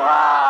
哇